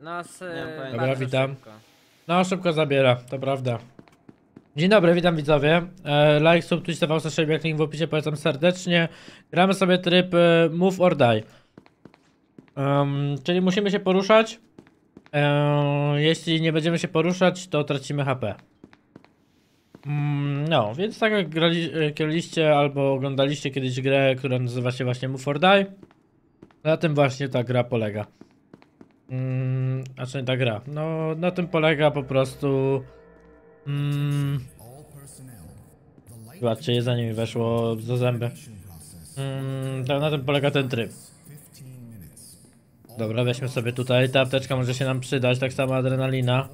Nas. Nie e, Dobra, witam. szybko. No, szybko zabiera, to prawda. Dzień dobry, witam widzowie. E, like, sub, Twitch, TV, social media, link w opisie, polecam serdecznie. Gramy sobie tryb e, Move or Die. Em, czyli musimy się poruszać. E, jeśli nie będziemy się poruszać, to tracimy HP. Mm, no, więc tak jak grali, graliście albo oglądaliście kiedyś grę, która nazywa się właśnie Move or Die, na tym właśnie ta gra polega. Mm, a czy nie ta gra? No, na tym polega po prostu. Mm, zobaczcie, mi weszło do zęby. Mm, na tym polega ten tryb. Dobra, weźmy sobie tutaj. Ta apteczka może się nam przydać, tak samo adrenalina.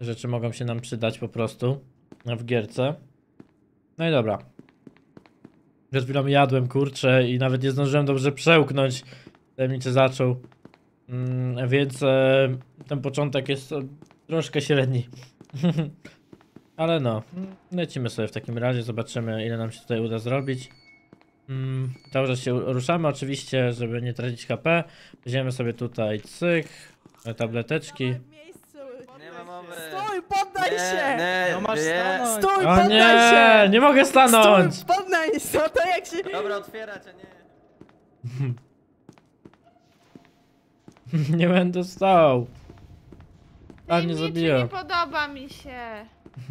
Rzeczy mogą się nam przydać po prostu w gierce. No i dobra. Przed chwilą jadłem kurczę i nawet nie zdążyłem dobrze przełknąć. Tajemniczy zaczął. Mm, więc e, ten początek jest e, troszkę średni. Ale no, lecimy sobie w takim razie, zobaczymy ile nam się tutaj uda zrobić. Mm, czas się ruszamy oczywiście, żeby nie tracić HP. Weźmiemy sobie tutaj cyk, e, tableteczki. Nie ma mowy. Stój, poddaj się! nie, No masz nie. stanąć. Stój, O poddaj nie, się! nie mogę stanąć! Stój, poddaj się! To jak się... Dobra, otwierać, a nie. Nie będę stał. A nie Nic zabiję. nie podoba mi się.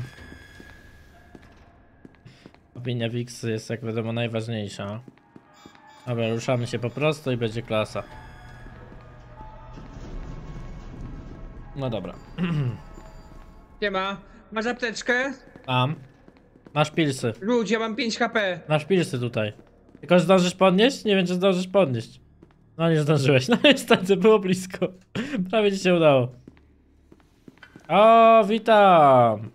Opinia Wixy jest jak wiadomo najważniejsza. Dobra, ruszamy się po prostu i będzie klasa. No dobra. Siema, masz apteczkę? Mam. Masz pilsy. Ludź, ja mam 5 HP. Masz pilsy tutaj. Tylko zdążysz podnieść? Nie wiem, czy zdążysz podnieść. No nie zdążyłeś. No niestety, było blisko. Prawie ci się udało. O, witam.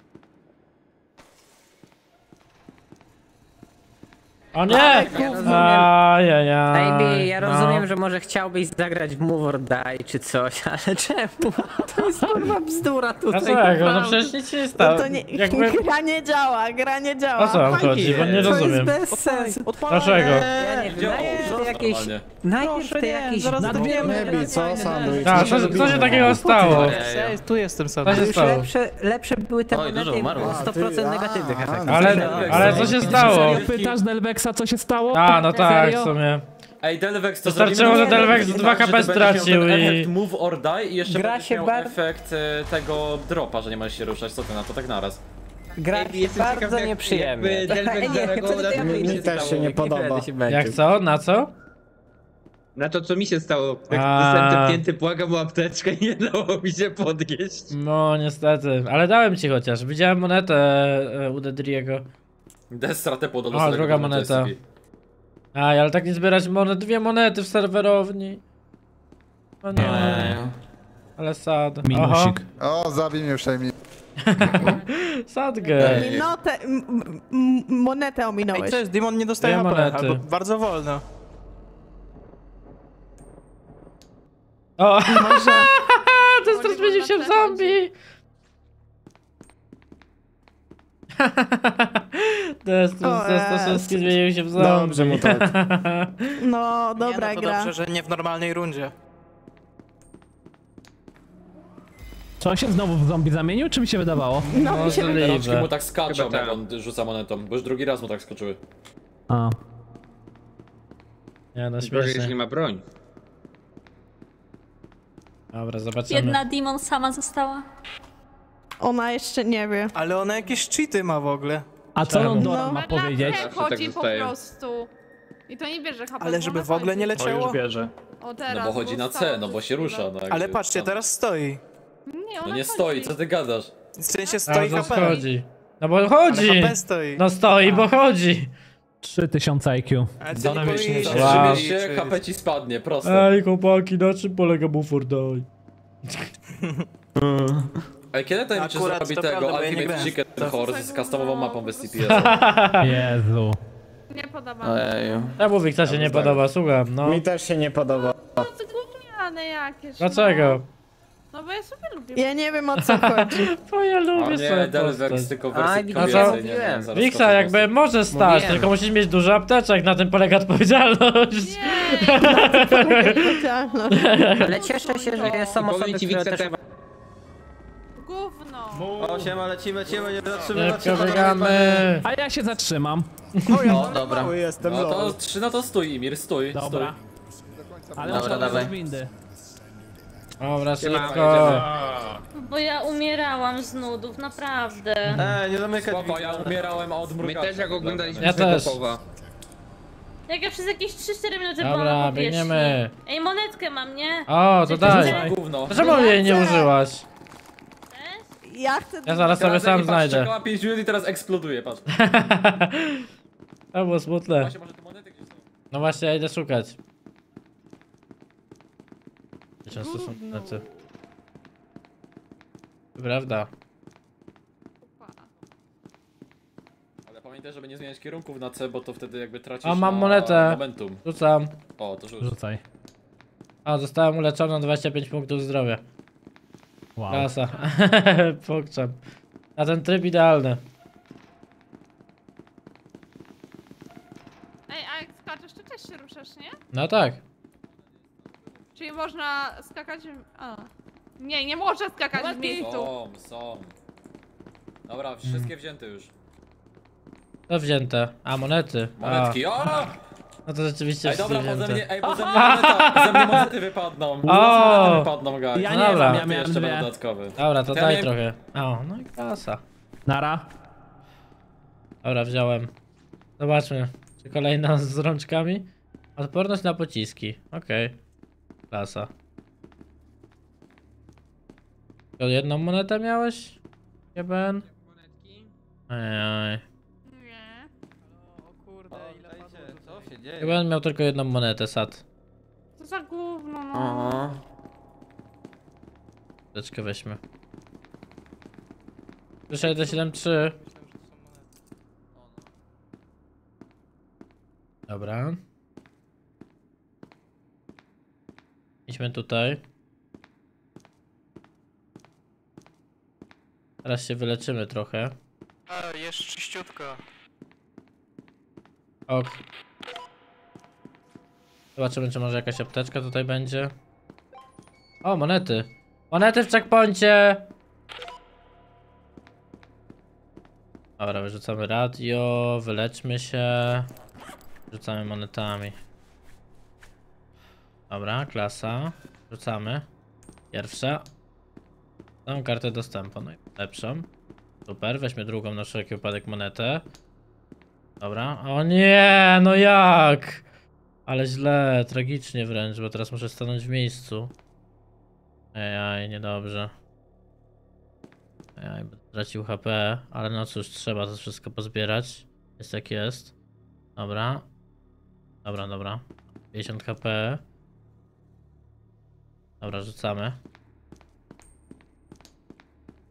O nie! Ja rozumiem. Ajajaj. Baby, ja no. rozumiem, że może chciałbyś zagrać w Move or Die czy coś, ale czemu? To jest kurwa bzdura tutaj. Dlaczego? No przecież nic się nie No stało. to nie... Jakby... Gra nie działa, gra nie działa. O co wam chodzi? Bo nie To rozumiem. jest bez sensu. Dlaczego? Ja nie wiem, najpierw jakieś... Najpierw te jakieś... Nebi, co? Sandwich. A, co, co się takiego stało? Tu jestem Co sobie. się Już stało? lepsze, lepsze były te umarło. 100% negatywnych efektów. no Ale, ale co się stało? Serio pytasz Delvexa, co się stało? A, no tak, w Serio? sumie. Ej, Delvex, to Wystarczyło, zrobimy że Delvex tak, 2 że KP ty będziesz miał stracił ten i- efekt move or die i jeszcze Gra się miał bar- efekt e, tego dropa, że nie możesz się ruszać. Co ty na to tak naraz? Gra się bardzo nieprzyjemnie. jakby Delvex Nie, zareagował to na ty- to, ja mi Mi też się nie podoba. Jak co? Na co? Na to, co mi się stało. Jak A. zostałem tepnięty, błagam o apteczkę i nie dało mi się podnieść. No niestety, ale dałem ci chociaż. Widziałem monetę e, u Dedriego. Destra tepu do A, losowego druga moneta. Aj, ale tak nie zbierać monet, dwie monety w serwerowni. No nie, Ej. ale sad. Minusik. O, zabij mnie przejmij. Sad gę. Minutę... m- m- m- monetę Ej, ominąłeś. co jest? Demon nie dostaje Dwie monety. bardzo wolno. O, Może... to teraz zmienił się w zombie. Destru, O, Destru jest. zmienił się w zombie. Dobrze mu tak. No, dobra nie, no to gra. dobrze, że nie w normalnej rundzie. Czy on się znowu w zombie zamienił, czy mi się wydawało? No, mi się. Rączki mu tak skaczą, Chyba jak tak. on rzuca monetą, bo już drugi raz mu tak skoczyły. A. Nie no, Gorzej, jeśli śmiesznie. ma broń. Dobra, zobaczymy. Jedna Demon sama została. Ona jeszcze nie wie. Ale ona jakieś cheaty ma w ogóle. A co? Londora No. ma powiedzieć? Tak chodzi po zostaje. prostu. I to nie bierze HP. Ale bo żeby ona w ogóle nie chodzi. leciało? O teraz, No bo chodzi na C, no bo się rusza. No, Ale jakby patrzcie, tam. teraz stoi. Nie, ona No nie chodzi. stoi, co ty gadasz? W sensie A, stoi to HP. chodzi. No bo Ale chodzi! HP stoi. No stoi, bo chodzi. 3000 IQ. Ale to nie Ona się Wow. Trzymiesz się, liczyć. HP ci spadnie, proste. Ej, chłopaki, na czym polega Buford Die? Ej, kiedy to ci Akurat zrobi to prawda, tego bo ja nie Ultimate grałem w Chicken to. Horse z customową mapą w SCPS? Jezu. Nie podoba mi się. Ja mówię, co się nie podoba, słucham, no. Mi też się nie podoba. To gówniane jakieś. Dlaczego? No bo ja sobie lubię. Ja nie wiem o co chodzi. Bo ja lubię nie, sobie Delvex postać. tylko Aj, wersji kobiecej, nie mówiłem. wiem, zaraz Wiksa kopię jakby może stać, Mówiłem. tylko musisz mieć dużo apteczek, na tym polega odpowiedzialność. Nie, Odpowiedzialność. Ale cieszę się, że są osoby, które też... gówno. Osiem, ale lecimy, lecimy, nie zatrzymywać Szybko biegamy. A ja się zatrzymam. O, dobra. Jestem No to, trzy, no to stój, Imir, stój, Dobra. stój. Ale Dobra, dawaj. windy. Dobra, Siema, szybko. Bo ja umierałam z nudów, naprawdę. Eee, nie zamykać Spoko, ja umierałem od My mrugacza. też jak oglądaliśmy Ja też. Jak ja przez jakieś 3-4 minuty Dobra, byłam na powierzchni. biegniemy. Ej, monetkę mam, nie? O, to daj. Gówno. Czemu jej nie użyłaś? Ja chcę... Ja zaraz sobie sam Patrz, znajdę. Czekała 5 minut i teraz eksploduje, patrz. To było smutne. Właśnie, może te monety gdzieś są. No właśnie, ja idę szukać. Często są monety. Prawda. Ale pamiętaj, żeby nie zmieniać kierunków na C, bo to wtedy jakby tracisz O, mam na monetę. momentum. Rzucam. O, to rzuć. Rzucaj. A, zostałem uleczony na 25 punktów zdrowia. Wow. Klasa. Pokczam. Na ten tryb idealny. Ej, a jak skaczesz, to też się ruszasz, nie? No tak. Czyli można skakać w... A. Nie, nie można skakać w miejscu. Są, są. Dobra, wszystkie wzięte już. To wzięte. A, monety. A, Monetki, o! No to rzeczywiście Ej, dobra, bo ze wzięte. mnie, ej, bo ze mnie moneta, ze mnie monety wypadną. O! monety wypadną, guys. Ja nie Dobra. wiem, ja miałem jeszcze dwie. dodatkowe. Dobra, to Ja daj miałem- trochę. O, no i klasa. Nara. Dobra, wziąłem. Zobaczmy. Czy kolejna z rączkami? Odporność na pociski. Okej. Klasa. To jedną monetę miałeś? GBN? Ejej. Nie. O kurde, ile Dzieje? GBN miał tylko jedną monetę, sad. Co za gówno, no. O, Teczkę weźmy. 173. Dobra. Idźmy tutaj. Teraz się wyleczymy trochę. A, jest czyściutko. Ok. Zobaczymy, czy może jakaś apteczka tutaj będzie. O, monety. Monety w checkpoincie! Dobra, wyrzucamy radio, wyleczmy się. Rzucamy monetami. Dobra, klasa. Rzucamy. Pierwsza. Tą kartę dostępu, no i lepszą. Super, weźmy drugą na wszelki wypadek monetę. Dobra. O nie, no jak? Ale źle, tragicznie wręcz, bo teraz muszę stanąć w miejscu. Ejaj, niedobrze. Ejaj, tracił HP, ale no cóż, trzeba to wszystko pozbierać. Jest jak jest. Dobra. Dobra, dobra. 50 HP. Dobra, rzucamy.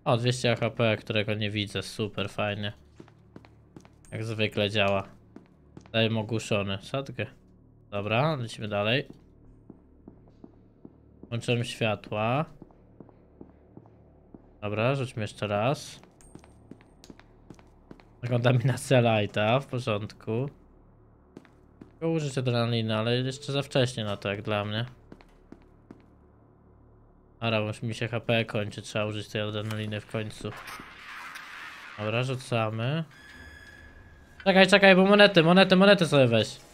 O, 200 HP, którego nie widzę. Super, fajnie. Jak zwykle działa. Dajemy ogłuszony. Sadkę. Dobra, lecimy dalej. Włączyłem światła. Dobra, rzućmy jeszcze raz. Kontaminacja lighta, w porządku. Tylko użyć adrenaliny, ale jeszcze za wcześnie na to jak dla mnie. Ara, już mi się HP kończy, trzeba użyć tej adrenaliny w końcu. Dobra, rzucamy. Czekaj, czekaj, bo monety, monety, monety sobie weź.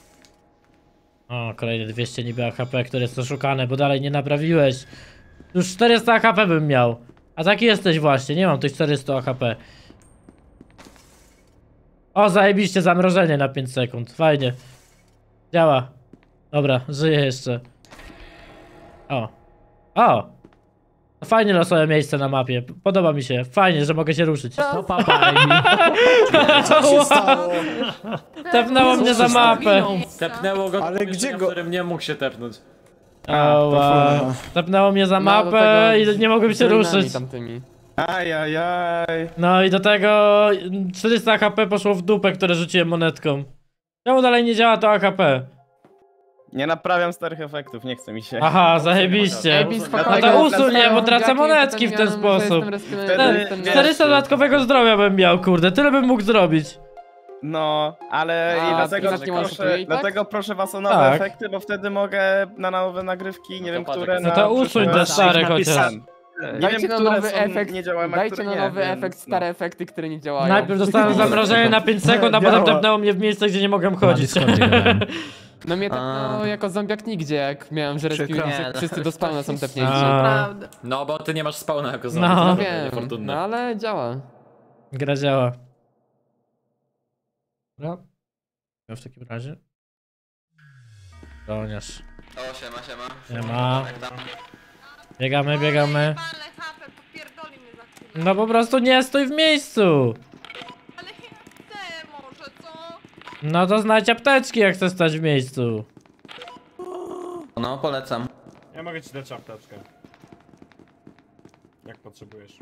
O, kolejne 200 niby AHP, które jest oszukane, bo dalej nie naprawiłeś. Już 400 AHP bym miał. A taki jesteś właśnie, nie mam tych 400 AHP. O, zajebiście, zamrożenie na 5 sekund, fajnie. Działa. Dobra, żyję jeszcze. O. O! Fajnie losowe miejsce na mapie, podoba mi się, fajnie, że mogę się ruszyć. To papa Amy. Co się stało? Tepnęło mnie za mapę. Tepnęło go Ale gdzie go- którym nie mógł się tepnąć. Ała. Tepnęło mnie za mapę i nie mogłem się ruszyć. Tamtymi. Ajajaj. No i do tego 400 HP poszło w dupę, które rzuciłem monetką. Czemu dalej nie działa to AHP? Nie naprawiam starych efektów, nie chce mi się. Aha, zajebiście. Ej, No to bo usuń je, bo tracę monetki w ten sposób. Wtedy, Ten, wiesz, 400 dodatkowego zdrowia bym miał, kurde, tyle bym mógł zrobić. No, ale A, i dlatego, Spinach nie może proszę, i tak? dlatego proszę was o nowe Tak. efekty, bo wtedy mogę na nowe nagrywki, nie to wiem, patrz, które No na to usuń te stare napisane. chociaż. Nie Dajcie wiem, na które nowy są, efekt, nie działają, a dajcie które na nie, nowy więc, efekt no. stare efekty, które nie działają. Najpierw dostałem zamrożenie na 5 sekund, a potem Działa. tepnęło mnie w miejsce, gdzie nie mogłem chodzić. Discordzie gadałem. No mnie tak A. no, jako zombiak nigdzie, jak miałem, że Przykro. Nie, no. wszyscy do spawna są tepnięci. A. Prawda. No bo ty nie masz spawna jako zombie. No. to No jest wiem, niefortunne. no ale działa. Gra działa. Dobra. Ja w takim razie. Broniarz. O, siema, siema. Nie ma. Biegamy, biegamy. Ale hapę, popierdoli mnie za chwilę. No po prostu nie stój w miejscu. No to znajdź apteczki, jak chcesz stać w miejscu. No, polecam. Ja mogę ci dać apteczkę. Jak potrzebujesz.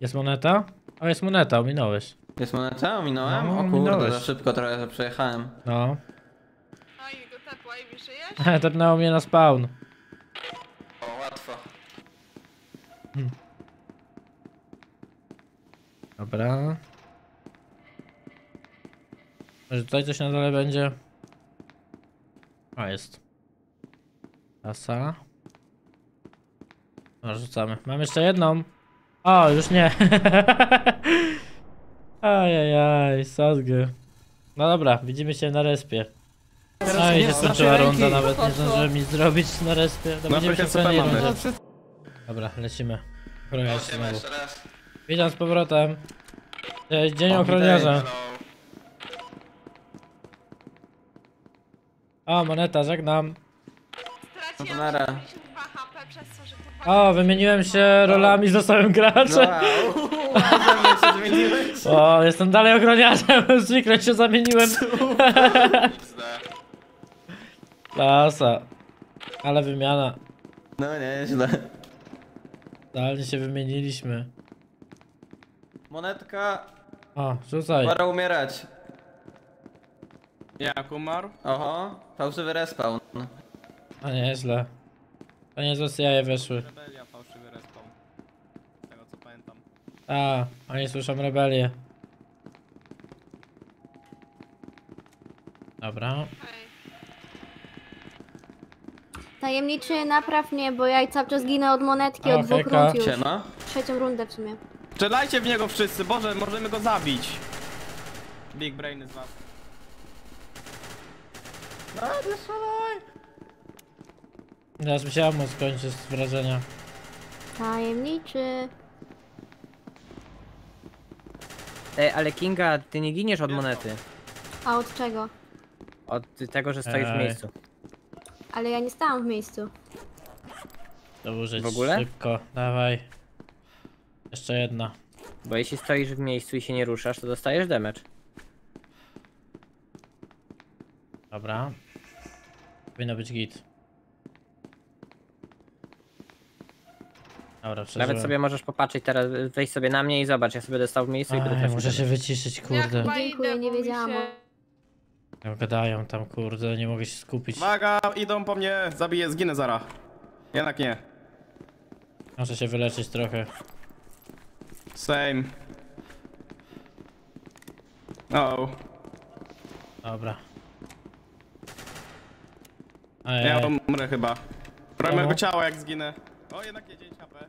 Jest moneta? O, jest moneta, ominąłeś. Jest moneta? Ominąłem? No, o kurde, ominąłeś. za szybko trochę przejechałem. No. No i go tepła i żyjesz? Tepnęło mnie na spawn. O, łatwo. Dobra. Może tutaj coś na dole będzie? A, jest. Kasa. No, rzucamy. Mam jeszcze jedną. O, już nie. Ajajaj, sadgę. No dobra, widzimy się na respie. No i się skończyła runda, nawet nie zdążyłem nic zrobić na respie. No, widzimy się w kolejnej rundzie. Dobra, lecimy. Ochroniarz znowu. Witam z powrotem. Cześć, dzień ochroniarza. O, moneta, żegnam. Straciłam No to nara. 72 HP przez to, że to O, wymieniłem się rolami, zostałem graczem. Wow, ze mnie się zmieniłeś. O, jestem dalej ochroniarzem, zwykle się zamieniłem. Klasa. Ale wymiana. No nieźle. Idealnie się wymieniliśmy. Monetka, O, rzucaj. pora umierać. Jak umarł? Oho, fałszywy respawn. A nieźle. To niezłe jaje weszły. Rebelia, fałszywy respawn. Z tego co pamiętam. A, oni słyszą rebelię. Dobra. Tajemniczy, napraw mnie, bo ja cały czas ginę od monetki O, od dwóch hejka. rund już. Siema. Trzecią rundę w sumie. Strzelajcie w niego wszyscy, Boże, możemy go zabić. Big brainy z was. Teraz mi się ammo skończy z wrażenia. Tajemniczy. Ej, ale Kinga, ty nie giniesz od monety. A od czego? Od tego, że stoisz w Ej. miejscu. Ale ja nie stałam w miejscu. To użyć W ogóle? szybko. Dawaj. Jeszcze jedna. Bo jeśli stoisz w miejscu i się nie ruszasz, to dostajesz damage. Dobra. Powinno być git. Dobra, przeżyłem. Nawet sobie możesz popatrzeć teraz, wejść sobie na mnie i zobacz, ja sobie dostał w miejscu i będę Aj, trafił muszę się wyciszyć, Ja kurde. chyba Dziękuję, nie wiedziałam się- Tam Gadają tam, kurde, nie mogę się skupić. Uwaga, idą po mnie, zabiję, zginę zara. Jednak nie. Muszę się wyleczyć trochę. Same. O, Dobra. Ja Ej, umrę chyba. Czemu? mojego ciała jak zginę. O, jednak nie 9 HP.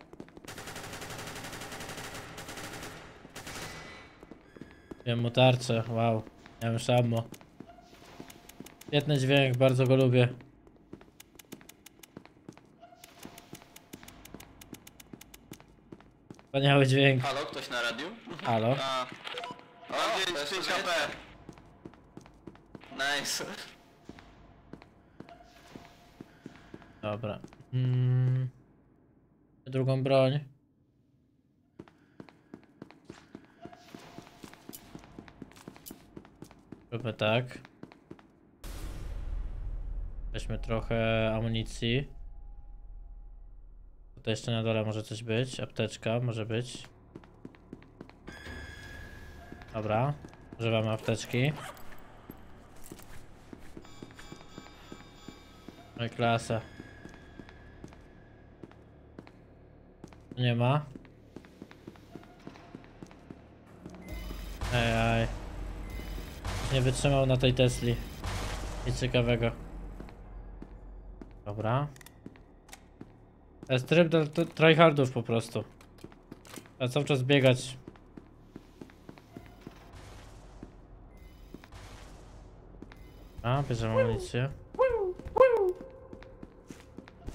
wiem mu tarczę, wow. Ja mam szammo. Świetny dźwięk, bardzo go lubię. Wspaniały dźwięk. Halo, ktoś na radiu? Halo? A. O, 5, 5 HP. Nice. Dobra. Mm. Drugą broń. Zróbmy tak. Weźmy trochę amunicji. Tutaj jeszcze na dole może coś być. Apteczka może być. Dobra. Używamy apteczki. Oj, klasa. Nie ma. Ej, ej. Nie wytrzymał na tej Tesli. Nic ciekawego. Dobra. To jest tryb do tryhardów po prostu. Trzeba cały czas biegać. A, bierzemy amunicję.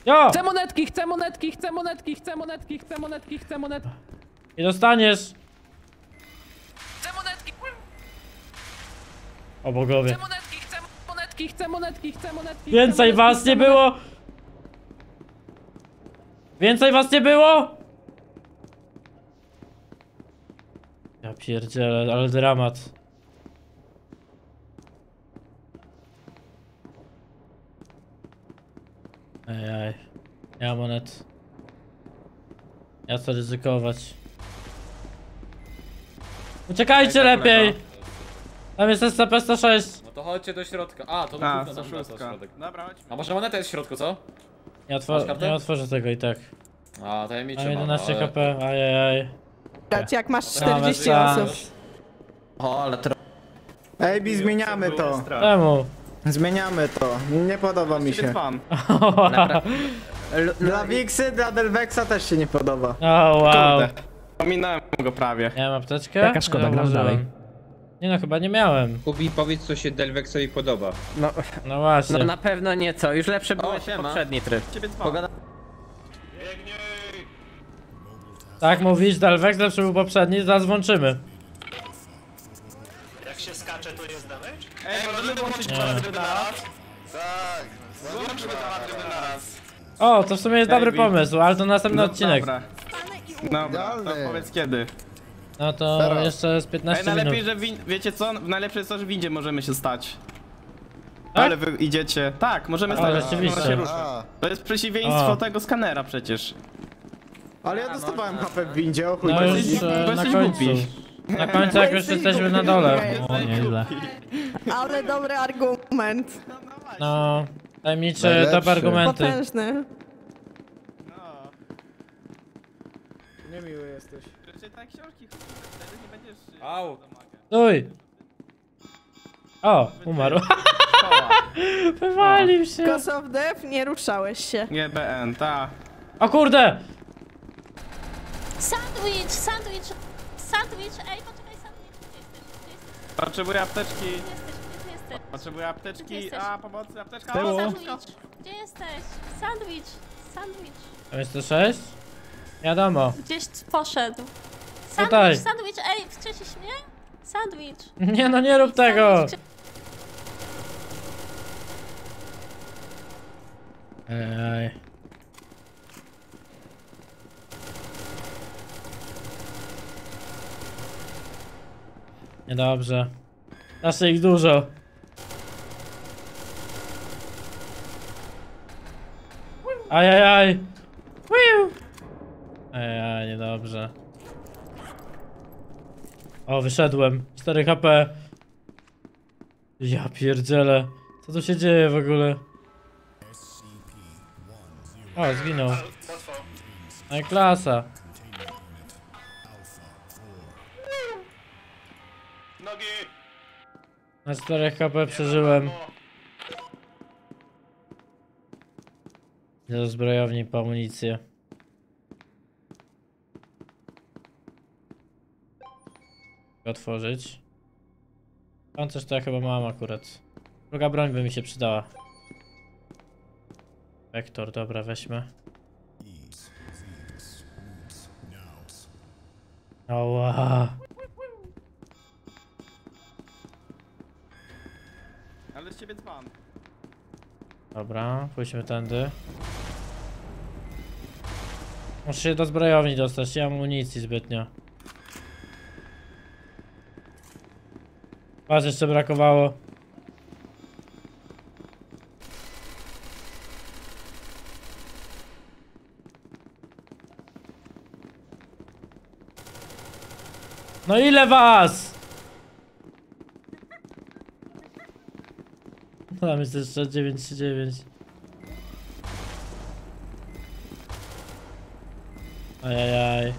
Jo! Chcę monetki, chcę monetki, chcę monetki, chcę monetki, chcę monetki, chcę monetki. I dostaniesz! Chcę monetki, O bogowie. chcę monetki, chcę monetki, chcę monetki, chcę monetki. Więcej chcę was monetki, nie chcę było! Więcej was nie było! Ja pierdzielę, ale dramat. Ej, ej. Ja monet. Ja chcę ryzykować. Uciekajcie lepiej! Tam jest SCP-106. No to chodźcie do środka. A, to A, wraca w 106. środek. Dobra, chodź. A może moneta jest w środku, co? Nie, Masz otwor kartę? nie otworzę tego i tak. A, tajemniczy Mam mam, 11 ale... HP, ajajaj. Jak masz Mamy 40 czas. osób. O, ale tro... Ej, Bi, zmieniamy to. Czemu? Zmieniamy to. Nie podoba mi Ciebie się. spam. Dla Wixy, dla Delvexa też się nie podoba. O wow. Kurde. Pominąłem go prawie. Miałem apteczkę? Jaka szkoda, grasz zauważyłem. dalej. Nie no, chyba nie miałem. Kubi, powiedz co się Delvexowi podoba. No, No właśnie. no na pewno nie co, już lepszy był siema. poprzedni tryb. Ciebie spam. Pogada... Tak mówisz, Dalvex lepszy był poprzedni, zaraz włączymy. Ej, możemy włączyć dwa tryby na raz? Tak. Włączmy dwa tryby na raz. O, to w sumie jest dobry Ej, pomysł, ale to następny odcinek. Dobra. Dobra, to powiedz kiedy. No to jeszcze z Ej, 15 najlepiej, minut. że win... wiecie co? Najlepsze jest to, że w windzie możemy się stać. Tak? Ale wy idziecie. Tak, możemy stać. rzeczywiście. Ona się. To jest przeciwieństwo A. tego skanera przecież. Ale ja dostawałem HP w windzie, o chuj. No to już jest- e, bo na jesteś końcu. głupi. Na końcu jak już jesteśmy na dole. O, nieźle. Ale dobry argument. No, tajemnicze top argumenty. Potężny. No. Niemiły jesteś. Czytaj książki, wtedy nie będziesz... y, Au. Stój! O, umarł. Wywalił się. Cause of death, nie ruszałeś się. GBN, ta. O kurde! Sandwich, sandwich, sandwich, ej, poczekaj, sandwich, gdzie jesteś? Gdzie jesteś? Potrzebuję apteczki. Gdzie jesteś? Potrzebuję Gdzie apteczki. jesteś? A, pomocy, apteczka. Tyłu. O, Sandwich, gdzie jesteś? Sandwich, sandwich, Tam jest to 6? Wiadomo. gdzieś poszedł. Tutaj. Sandwich, sandwich, ej, wskrzesisz mnie? Sandwich. Nie no, nie rób tego! Sandwich, Ej. Niedobrze. Zawsze ich dużo. Ajajaj. Wiu. Ajaj, niedobrze. O, wyszedłem. 4 HP. Ja pierdzielę. Co tu się dzieje w ogóle? O, zginął. No klasa. Nogi! Na 4 HP przeżyłem. Do zbrojowni po amunicję. Otworzyć. Pancerz to ja chyba mam akurat. Druga broń by mi się przydała. Vektor, dobra, weźmy. Oła. Ale z ciebie dzban. Dobra, pójdźmy tędy. Muszę się do zbrojowni dostać, nie mam amunicji zbytnio. Patrz, jeszcze brakowało. No ile was? Tam jest jeszcze 939. Ajajaj.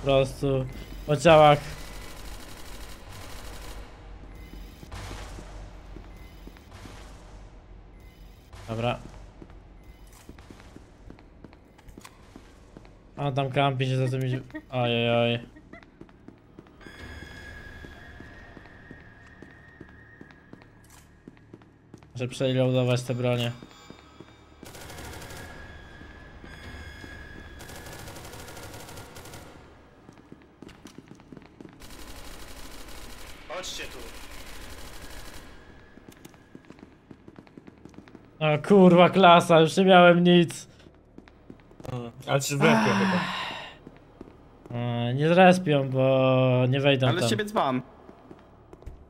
Po prostu po ciałach. Dobra. A tam kampi się za tymi... Ajajaj. Muszę przeloadować te bronie. Chodźcie tu. O kurwa klasa, już nie miałem nic. Ale się zlepią chyba. E, Nie zrespią, bo nie wejdą Ale z tam. ciebie dzban.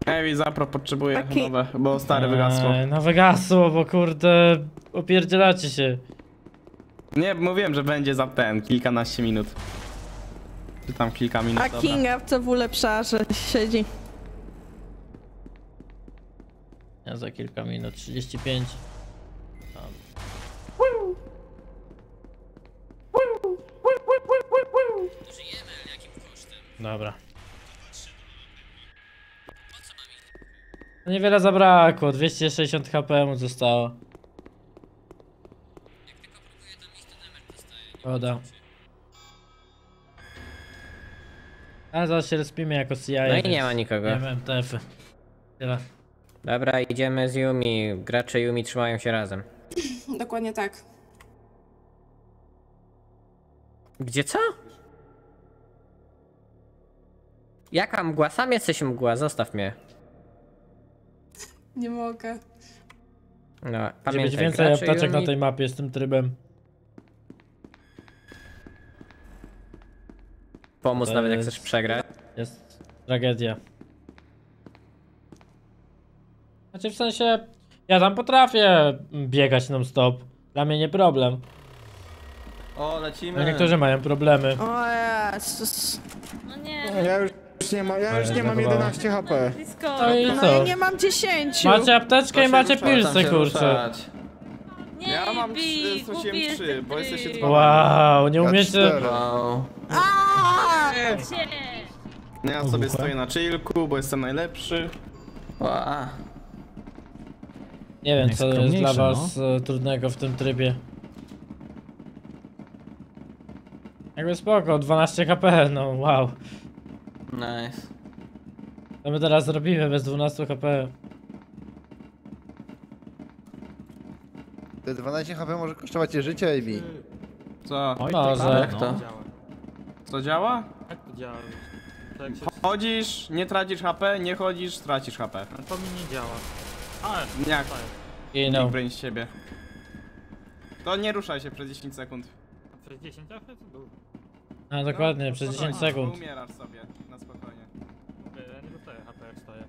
Ewi, zapro potrzebuje nowe, bo stare wygasło. E, No wygasło, bo kurde opierdzielacie się. Nie, mówiłem, że będzie za ten, kilkanaście minut. Czy tam kilka minut, A dobra. Kinga w co w ulepszarze siedzi. Za kilka minut, 35. Dobra. No Niewiele zabrakło, 260 HP mu zostało. Woda. Ale zaraz się respimy jako CIA. No i nie ma nikogo. Nie wiem, TF. Tyle. Dobra, idziemy z Yumi. Gracze Yumi trzymają się razem. Dokładnie tak. Gdzie co? Jaka mgła? Sam jesteś mgła, zostaw mnie. Nie mogę. No, być pamiętaj, więcej gracze apteczek na Yumi- tej mapie z tym trybem. Pomóc To nawet jak chcesz przegrać. Jest tragedia. Znaczy w sensie, ja tam potrafię biegać non stop. Dla mnie nie problem. O, A lecimy. niektórzy mają problemy. O Jezus. No nie, Ja już nie mam, ja już nie mam 11 HP. blisko. No i No ja co? nie mam dziesięciu. Macie apteczkę i macie pilsy, kurczę. Nie, Ja mam bij, trzy- głupi straciłem trzy, jesteś bo ty. jesteście dwa. Wow, nie umiecie... cztery. Wow. Cię. Ja sobie stoję na chillku, bo jestem najlepszy. Ła. Nie wiem, co jest dla was e, trudnego w tym trybie. Jakby spoko, 12 HP, no wow. Nice. Co my teraz zrobimy bez 12 HP? Te 12 HP może kosztować cię życie, Amy. Co? Oj, Może. tak, Jak no. to? Co działa? Jak to działa? Tak się... Chodzisz, nie tracisz HP, nie chodzisz, tracisz HP. To mi nie działa. A, Jak? I No. no. z siebie. To nie ruszaj się przez 10 sekund. przez 10 afet? To był. A dokładnie, przez 10 sekund. Umierasz sobie, na spokojnie. Mówię, ja nie dostaję HP jak stoję.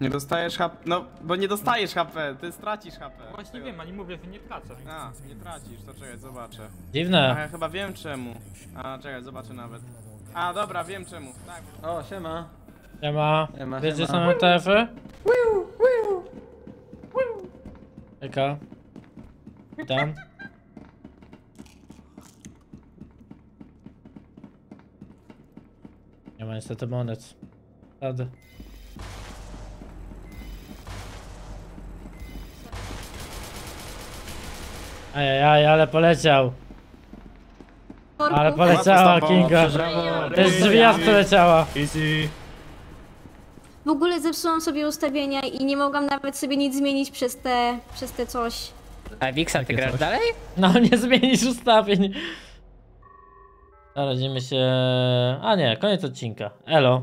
Nie dostajesz HP, no bo nie dostajesz HP, ty stracisz HP. Właśnie Tego- wiem, ani mówię, że nie tracę. A, nie tracisz, to czekaj, zobaczę. A Dziwne. ja chyba wiem czemu. A, czekaj, zobaczę nawet. A, dobra, wiem czemu. Tak. O, siema. Siema. Siema, Wiecie siema. same TF-y? Eka. Witam. Nie ma niestety monet. Rady. Ajajaj, ale poleciał. Ale poleciała Kinga. jest drzwi aż poleciała. W ogóle zepsułam sobie ustawienia i nie mogłam nawet sobie nic zmienić przez te, przez te coś. A Wiksa, ty grasz coś. dalej? No nie zmienisz ustawień. Radzimy się... A nie, koniec odcinka. Elo.